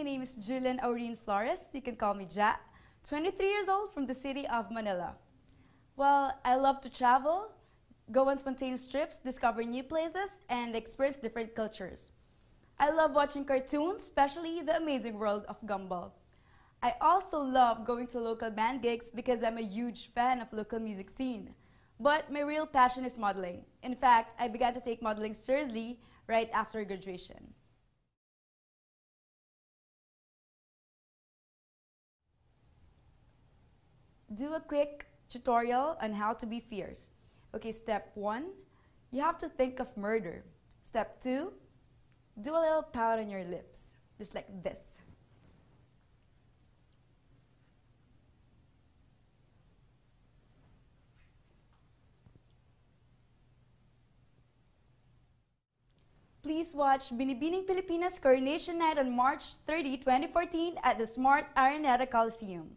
My name is Julian Aurine Flores. You can call me Ja. 23 years old from the city of Manila. Well, I love to travel, go on spontaneous trips, discover new places, and experience different cultures. I love watching cartoons, especially The Amazing World of Gumball. I also love going to local band gigs because I'm a huge fan of local music scene. But my real passion is modeling. In fact, I began to take modeling seriously right after graduation. Do a quick tutorial on how to be fierce. Okay, step one, you have to think of murder. Step two, do a little pout on your lips, just like this. Please watch Binibining Pilipinas Coronation Night on March 30, 2014 at the Smart Araneta Coliseum.